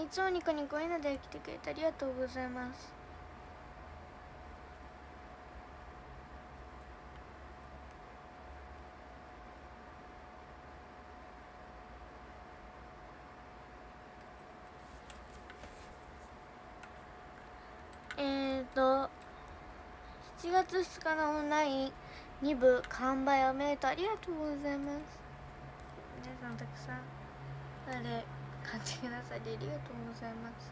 ー、いつもニコニコいので来てくれてありがとうございます。えーと7月2日のオンライン2部完売おめでとうありがとうございます。皆さんたくさん。あれ買ってくださりありがとうございます。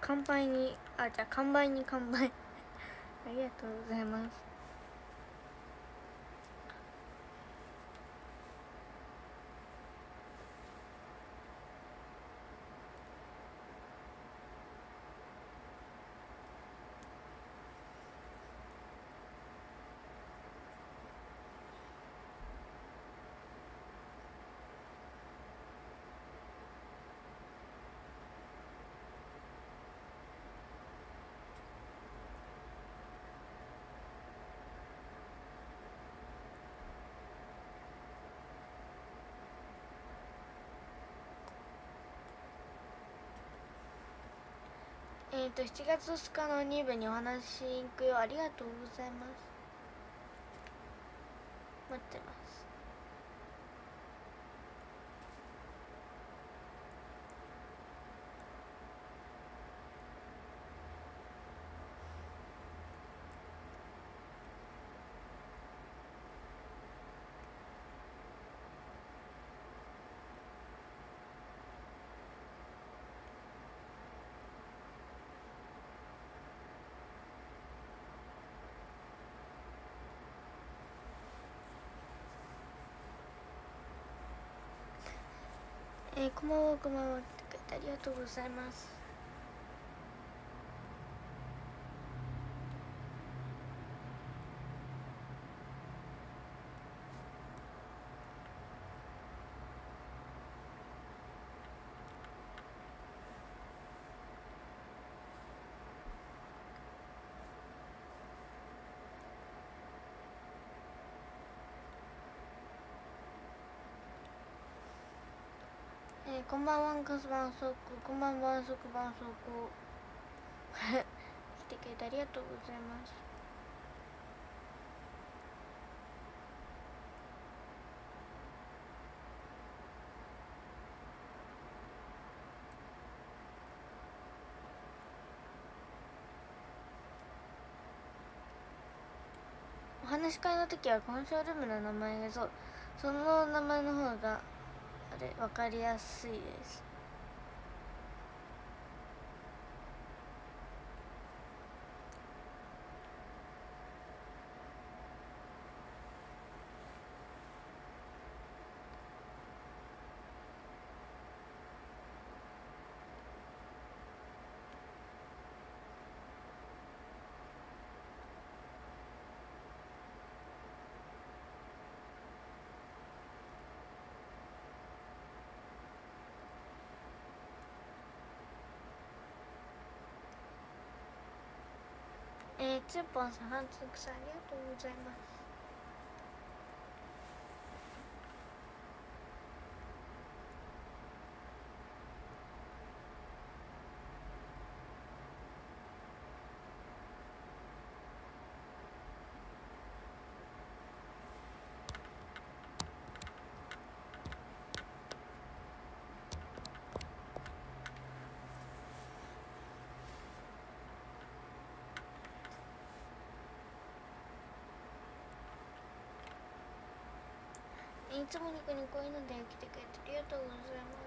乾杯にあじゃあ乾杯に乾杯。ありがとうございます。えっ、ー、と7月2日の2部にお話し行くよありがとうございます。待ってます。えー、こんばんはこんばんは来てくれてありがとうございます。こんばんはカスバンソク。こんばんはソクバンソク。来てくれてありがとうございます。お話し会の時はこのショールームの名前がそうその名前の方がで。分かりやすいです。チュ、ーポンさん、ハンツクさん、ありがとうございます。いつもニコニコいいので来てくれてありがとうございます。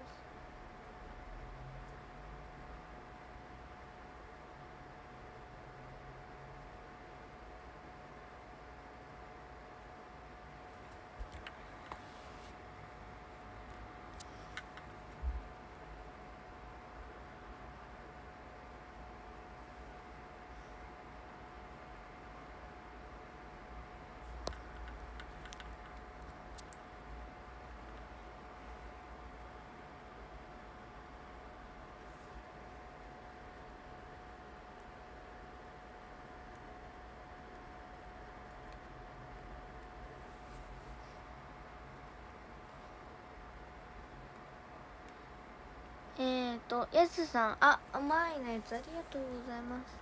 えっ、ー、とやすさんあ甘いのやつありがとうございます。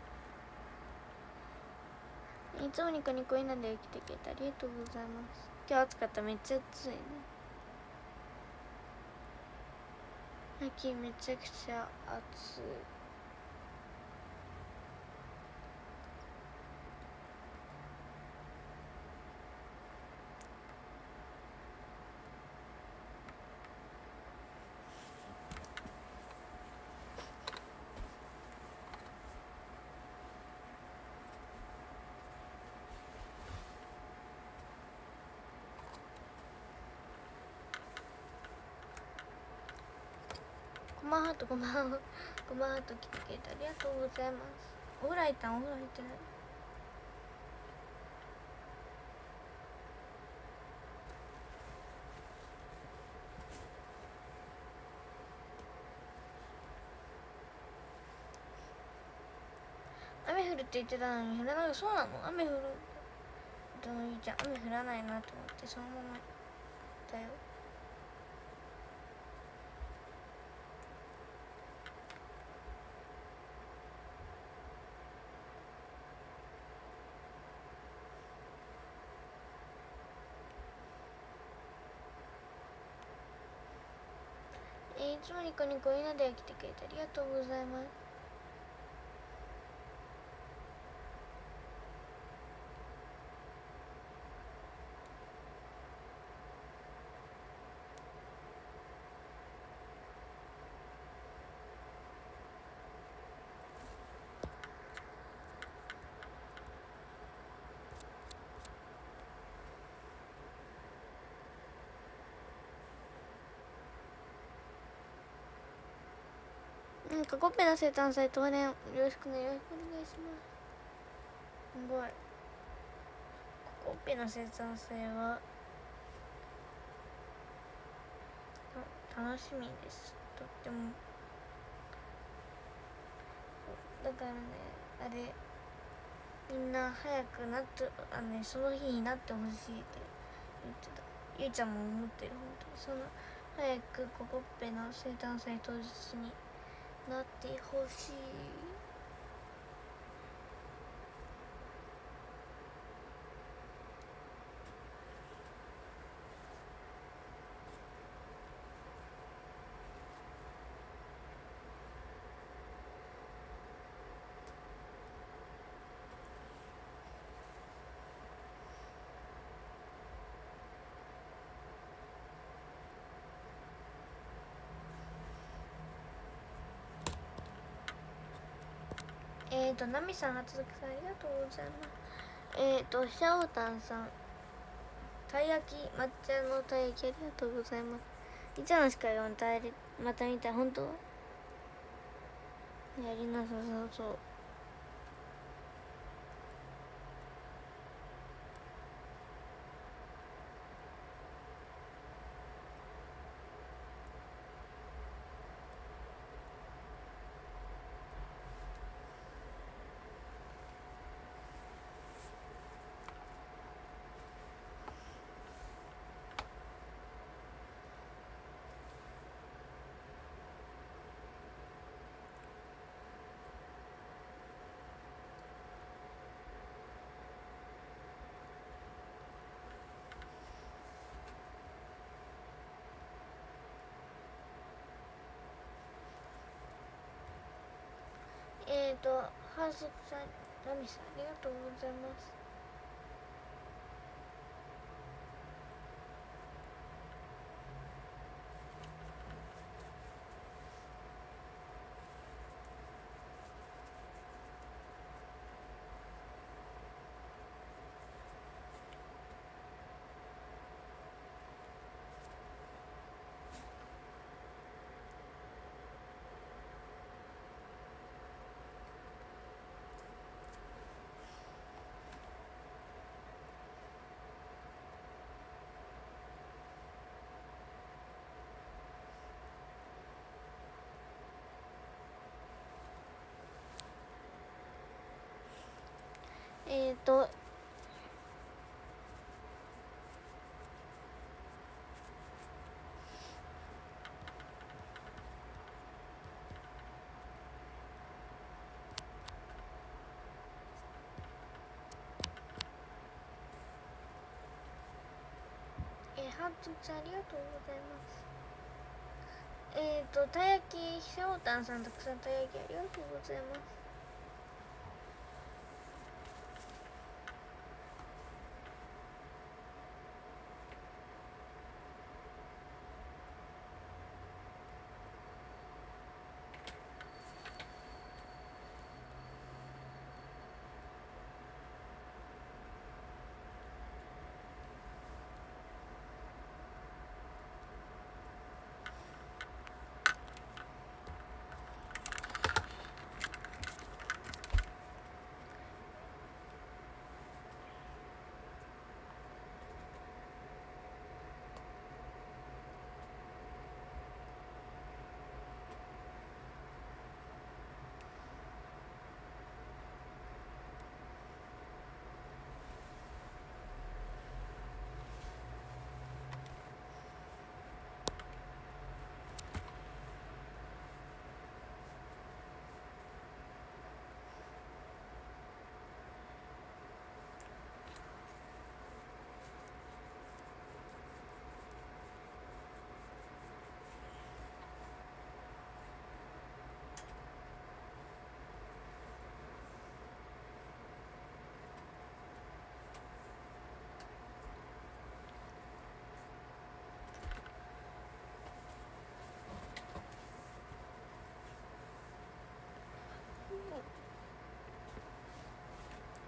いつもニコニコいなで生きてくれてありがとうございます。今日暑かった。めっちゃ暑いね。秋めちゃくちゃ暑い。こまハートこまハートこまハート来てくれてありがとうございます。お風呂入ったんお風呂入ってない雨降るって言ってたのに降らない。そうなの？雨降る。でもいいじゃん。雨降らないなと思ってそのままだよ。いつもニコニコいなで来てくれてありがとうございます。うんかコペの生誕祭当年よろしくねよろしくお願いしますすごいコッペの生誕祭は楽しみです。とっても。だからねあれみんな早くなってあのねその日になってほしいって言ってた。ゆうちゃんも思ってる本当にその早くココッペの生誕祭当日になってほしい。えっ、ー、と、ナミさん、初崎さん、ありがとうございます。えっ、ー、と、シャオタンさん、たい焼き、抹茶のたい焼き、ありがとうございます。いつのしか読んだまた見たい、本当？やりなさそうそう。と、ハースさん、ナミさん、ありがとうございます。えっ、ー、とえートちゃんありがとうございます。えっ、ー、とたやきひさおたんさんたくさんたやきありがとうございます。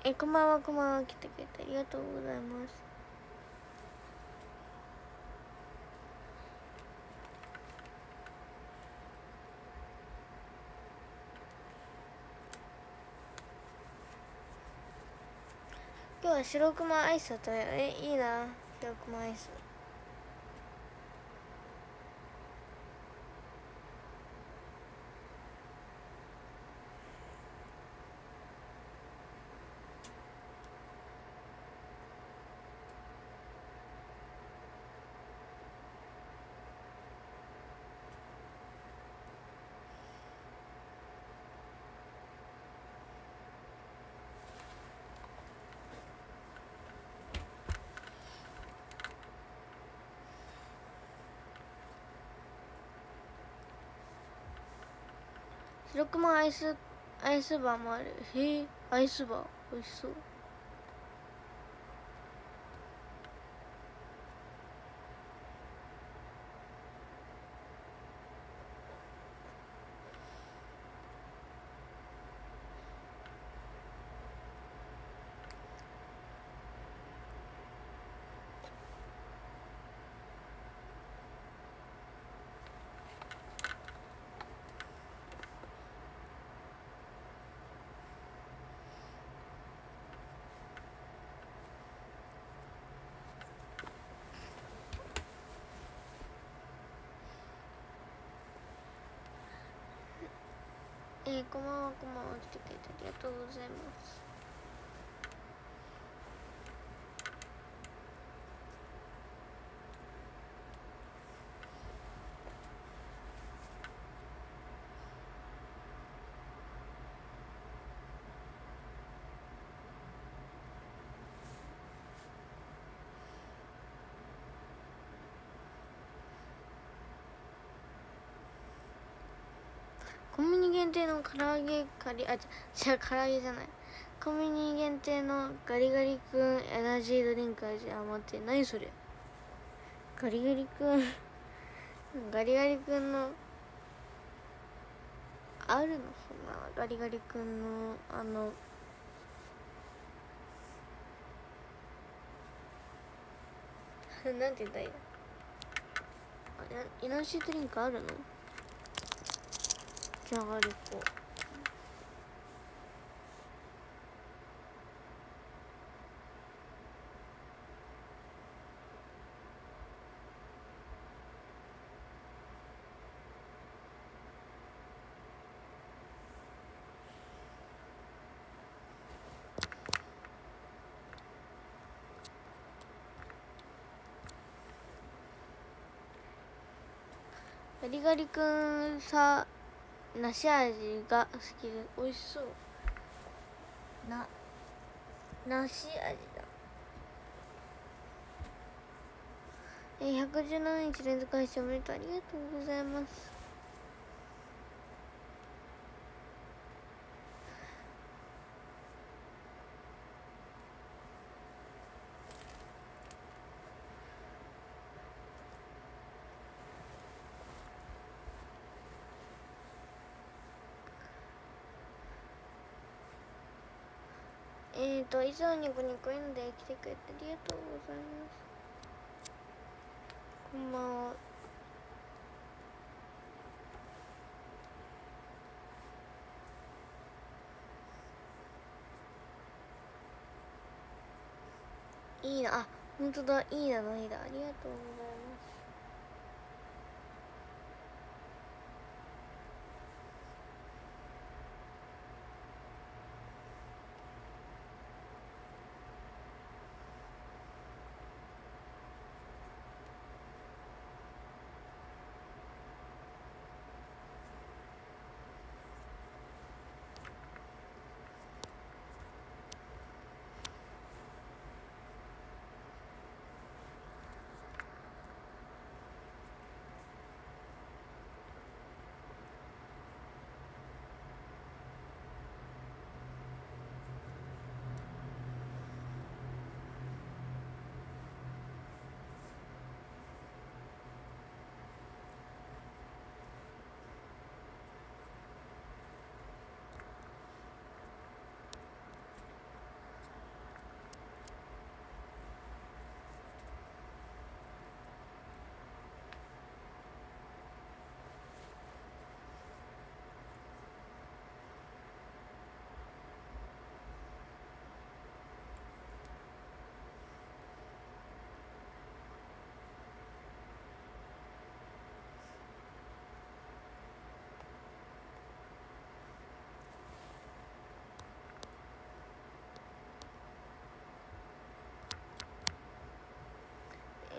えこんばんはこんばんは来てくれてありがとうございます。今日は白熊アイスだったよえいいな白熊アイス。白熊アイスアイスバーもある。へえアイスバー。美味しそう。えー、こんばんはこんばんは。来てくれてありがとうございます。コンビニ限定の唐揚げカリあ違う唐揚げじゃない。コンビニ限定のガリガリ君エナジードリンク味あ待って何それ。ガリガリ君 ガリガリ君のあるのそんな？ガリガリ君のあの なんて言うんだいエナジードリンクあるの？じゃがりこガリガリ君さ梨味が好きで美味しそう。な梨味だ。え、117日連続配信おめでとう。ありがとうございます。といつもニコニコいので来てくれてありがとうございますこんばんは。いいな。あ本当だ。いいなのいいだありがとうございます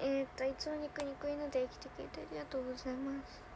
えっ、ー、といつも肉肉いので生きてくれてありがとうございます。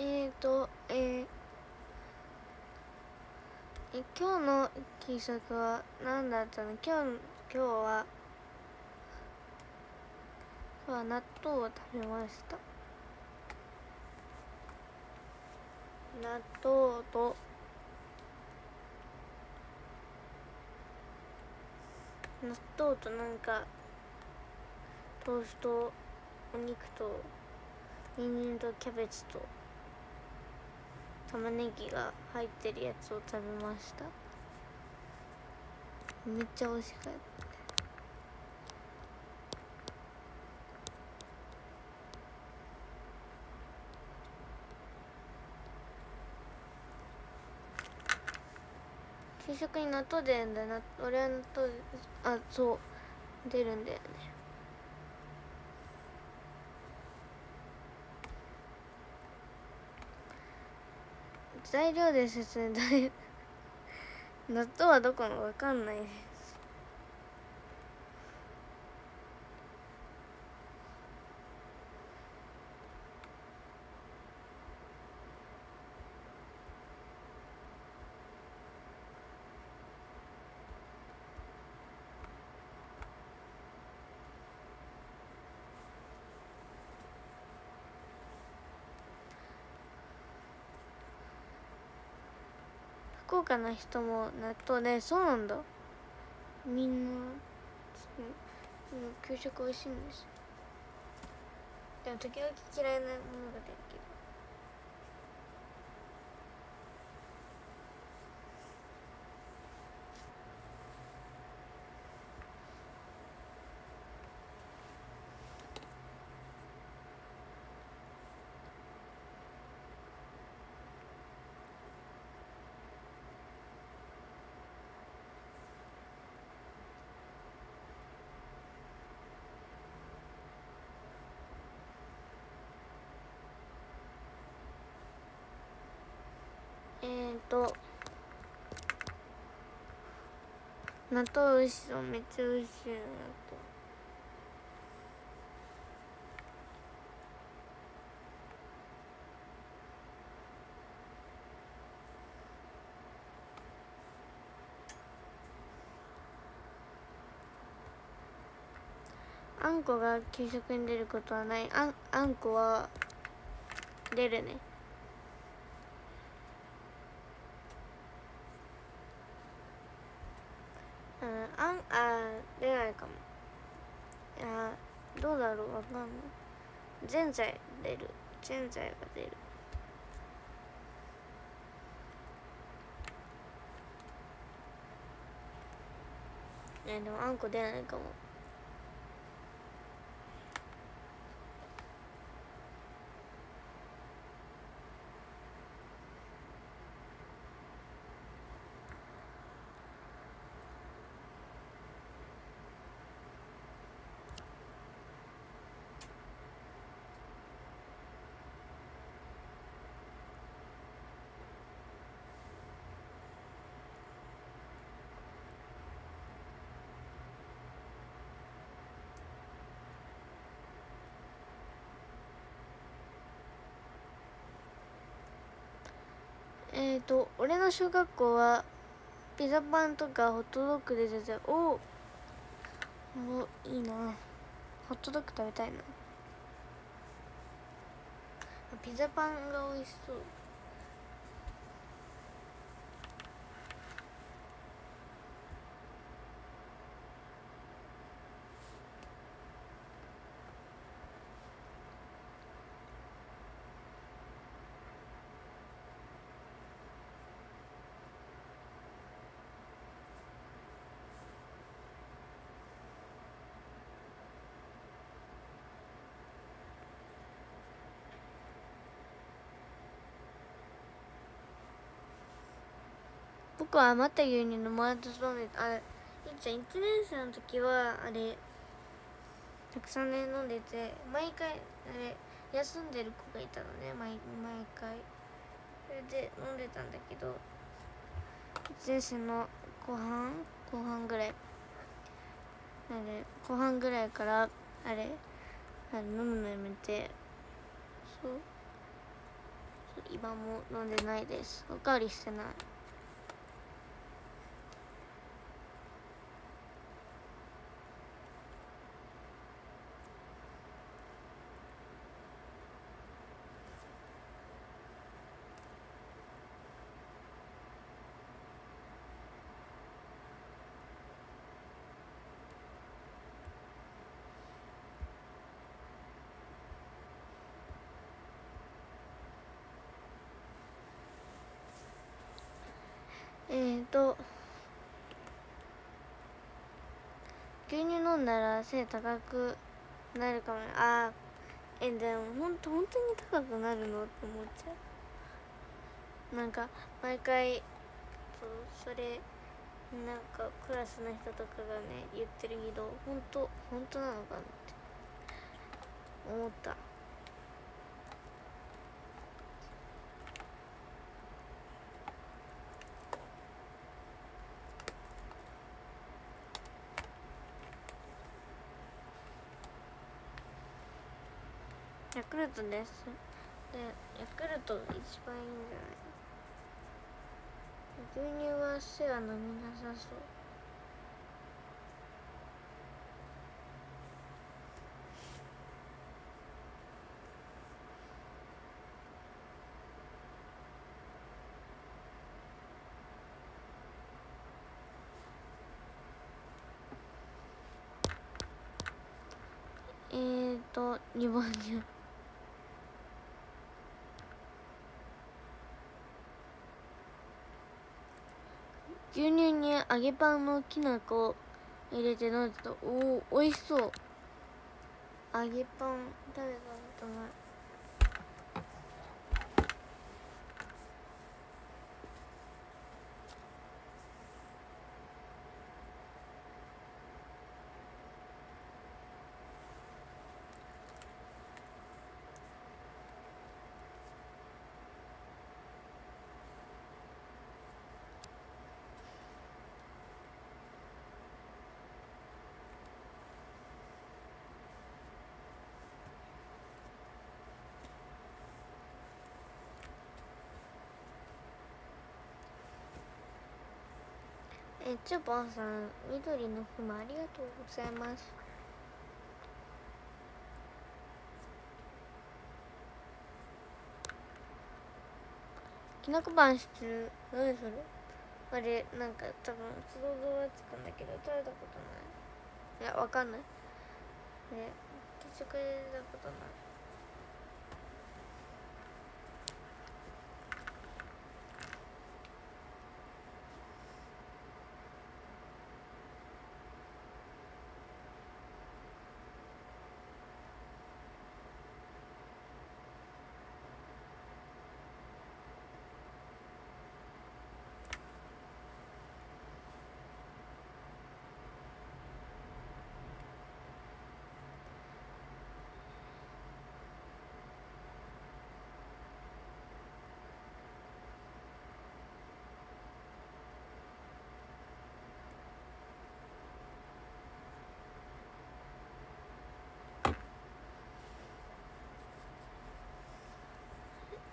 えっ、ー、とえー、え今日の給食は何だったの？今日今日は今日は納豆を食べました。納豆と納豆となんかトーストお肉と人参とキャベツと。玉ねぎが入ってるやつを食べました。めっちゃ美味しかった。給食に納豆出るんだな。俺は納豆あそう出るんだよね。材料で説明納豆はどこもわかんない。です福岡の人も納豆でそうなんだ。みんな給食美味しいんです。でも時々嫌いなものが出る。と納豆美味しそめっちゃ美味しい納豆あんこが給食に出ることはない。あんあんこは出るねうんあんあー出ないかもいやどうだろうわかんぜんざい出る。ぜんざいが出る。ねでもあんこ出ないかも。えっ、ー、と俺の小学校はピザパンとかホットドッグで出ておおいいな。ホットドッグ食べたいな。ピザパンが美味しそう。僕は余った牛乳飲まれたそうであれいっちゃん1年生の時はあれたくさんね飲んでて毎回あれ休んでる子がいたのね毎毎回。それで飲んでたんだけど1年生の後半後半ぐらい。あれ後半ぐらいからあれあれ飲むのやめて。そう今も飲んでないです。おかわりしてない。えーと牛乳飲んだら背高くなるかも。あえでもほんと本当に高くなるのって思っちゃう。なんか毎回それなんかクラスの人とかがね言ってるけど本当本当なのかなって思った。クルトです。でヤクルト一番いいんじゃない？牛乳は背は飲みなさそう。えーと2番に乳に揚げパンのきな粉入れて飲んでたおお美味しそう。揚げパン食べたことないえチョボンさん緑のふまありがとうございます。きなこパンしてる何それ？あれなんか多分想像はつくんだけど食べたことない。いやわかんない。ね結局食べたことない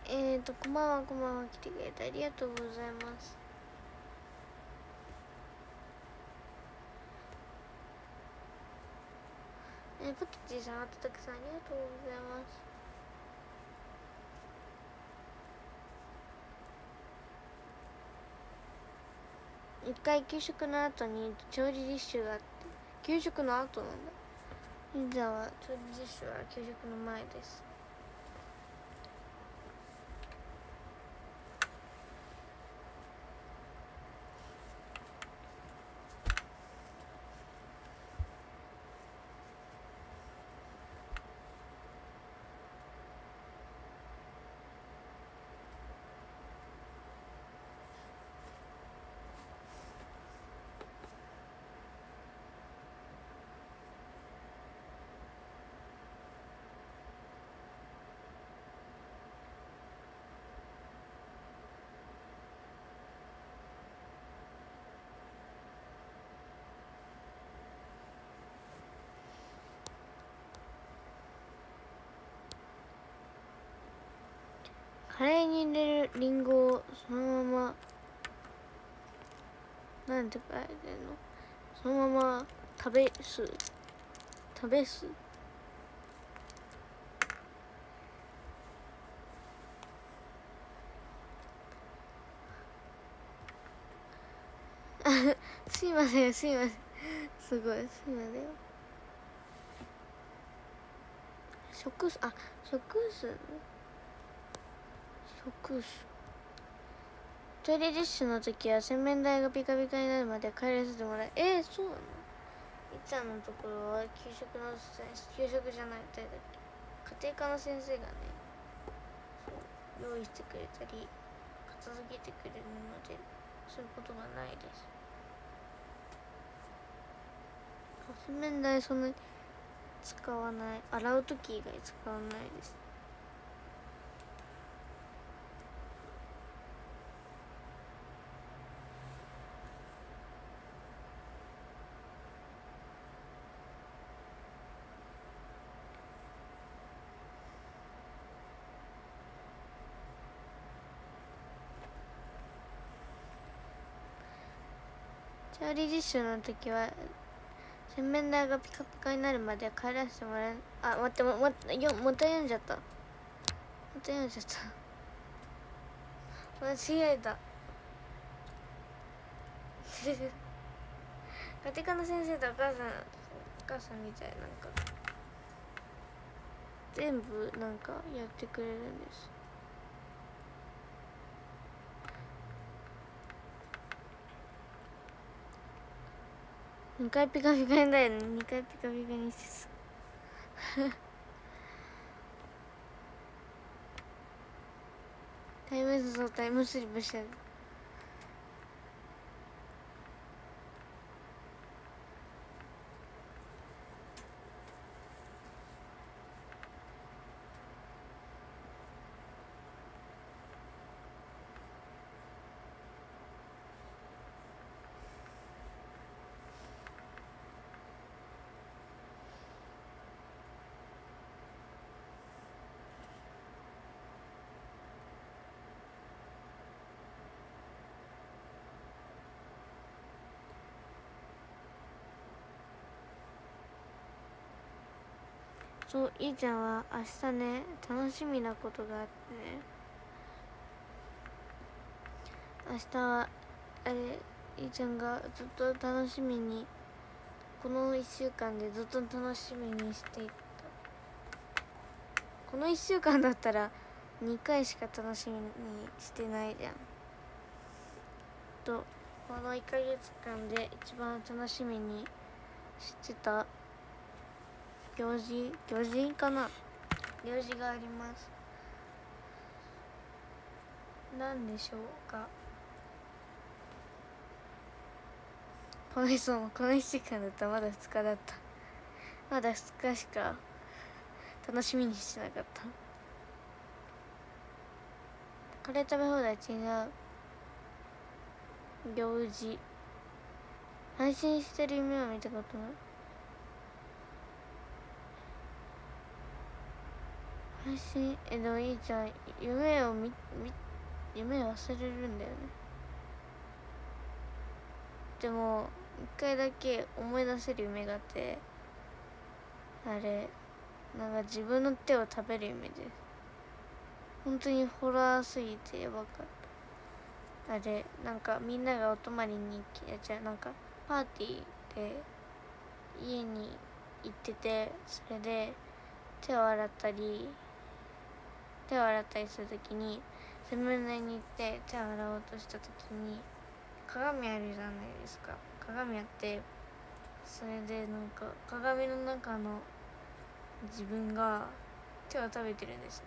えーと、こんばんは、こんばんは、来てくれてありがとうございます。えー、パキチさん、あたたくさん、ありがとうございます。一回給食の後に調理実習があって給食の後なんだ以前は調理実習は給食の前ですカレーに入れるリンゴをそのままなんて書いてんの？そのまま食べす食べす？すいませんすいません。すごいすいません。食すあ食す？食トイレ実習の時は洗面台がピカピカになるまで帰らせてもらええー、そうなの？いっちゃんのところは給食の給食じゃない誰だっけ家庭科の先生がね用意してくれたり片付けてくれるのでそういうことがないです。洗面台そんなに使わない。洗う時以外使わないです。調理実習の時は洗面台がピカピカになるまで帰らせてもらえあ待ってもまよまた読んじゃった。また読んじゃった。間違えた。家庭科の先生とお母さんお母さんみたいなんか全部なんかやってくれるんです。2回ピカピカにだよね2回ピカピカにしてさ タイムスタイムスリップしてそういいちゃんは明日ね楽しみなことがあってね。明日はあれいいちゃんがずっと楽しみにこの1週間でずっと楽しみにしていった。この1週間だったら2回しか楽しみにしてないじゃん。とこの1ヶ月間で一番楽しみにしてた行事行事かな？行事があります。何でしょうか？この人もこの1週間だったらまだ2日だった。まだ2日しか楽しみにしてなかった。カレー食べ放題違う。行事。配信してる夢を見たことない配信えでもいいじゃん。夢をみみ夢忘れるんだよね。でも一回だけ思い出せる夢があってあれなんか自分の手を食べる夢です本当にホラーすぎてやばかった。あれなんかみんながお泊まりに行きやじゃあなんかパーティーで家に行っててそれで手を洗ったり手を洗ったりするときに洗面台に行って手を洗おうとしたときに鏡あるじゃないですか。鏡あってそれでなんか鏡の中の自分が手を食べてるんですね。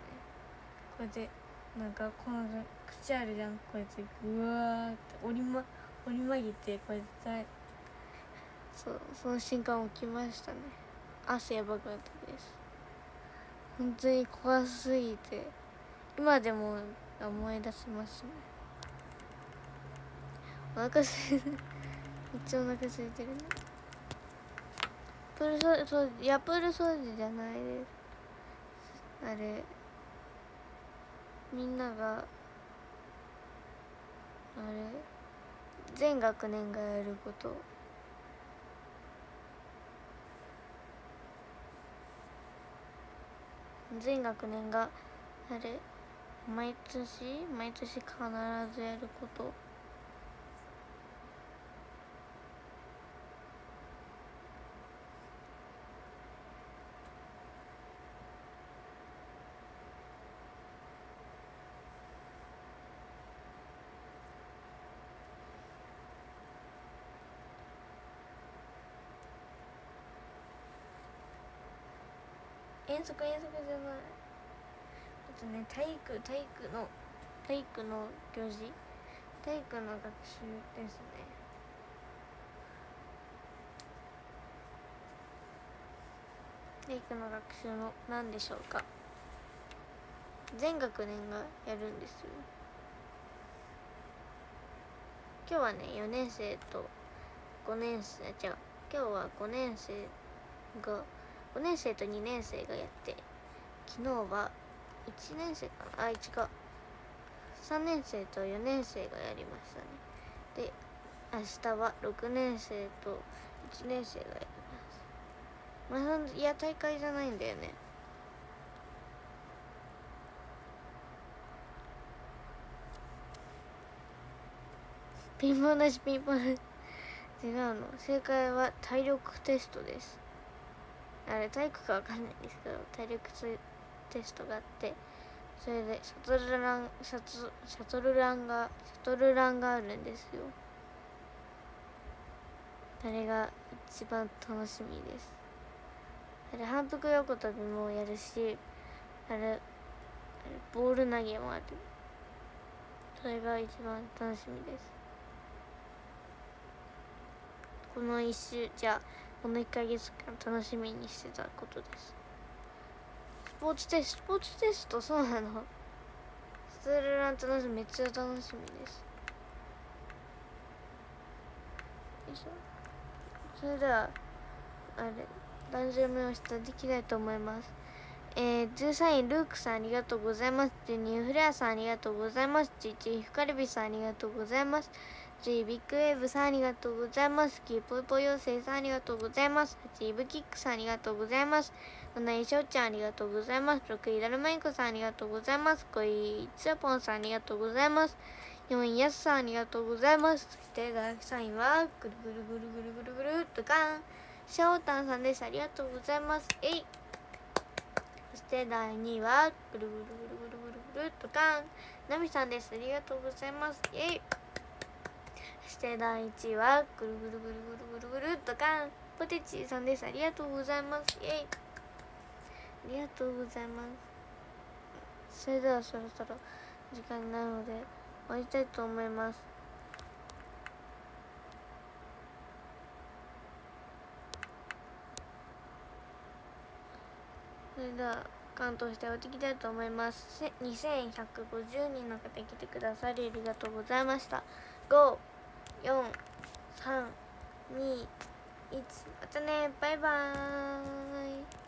こうやってなんかこの口あるじゃん。こうやってぐわーって折り,、ま、折り曲げてこうやってそうその瞬間起きましたね。汗やばくなったです。本当に怖すぎて今でも思い出しますね。お腹すいてめっちゃお腹空いてるね。プール掃除そういやプール掃除じゃないです。あれみんながあれ全学年がやること。全学年があれ毎年毎年必ずやること。遠足遠足じゃない。あとね体育体育の体育の行事。体育の学習ですね。体育の学習の何でしょうか。全学年がやるんですよ。今日はね4年生と5年生じゃ今日は5年生が5年生と2年生がやって昨日は1年生かな？あ違う。3年生と4年生がやりましたね。で明日は6年生と1年生がやります。まあいや大会じゃないんだよね。ピンポンだしピンポン違うの。正解は体力テストです。あれ体育かわかんないですけど体力テストがあってそれでシャトルランシャツシャトルランがシャトルランがあるんですよ。あれが一番楽しみです。あれ反復横跳びもやるしあれあれボール投げもある。それが一番楽しみです。この一週じゃあこの1ヶ月間楽しみにしてたことです。スポーツテストスポーツテストそうなの。スツールラン楽しみめっちゃ楽しみです。よいしょそれではあれ男女目をしたできないと思います。えー、13位ルークさんありがとうございます。12位フレアさんありがとうございます。11位フカルビさんありがとうございます。10位ビッグウェーブさんありがとうございます。キーポイポイ妖精さんありがとうございます。8位ブキックさんありがとうございます。7位しょうちゃんありがとうございます。6位だるまいこさんありがとうございます。5位つやぽんさんありがとうございます。4位やすさんありがとうございます。そして第3位はぐるぐるぐるぐるぐるぐるっとかんシャオタンさんですありがとうございますえいそして第2位はぐるぐるぐるぐるぐるぐるっとかんなみさんですありがとうございますえいそして第1位はぐるぐるぐるぐるぐるぐるっとかん。ポテチさんです。ありがとうございます。イエイ。ありがとうございます。それではそろそろ時間になるので終わりたいと思います。それでは関東して終わっていきたいと思います。2150人の方来てくださりありがとうございました。5 4 3 2 1またね。バイバーイ。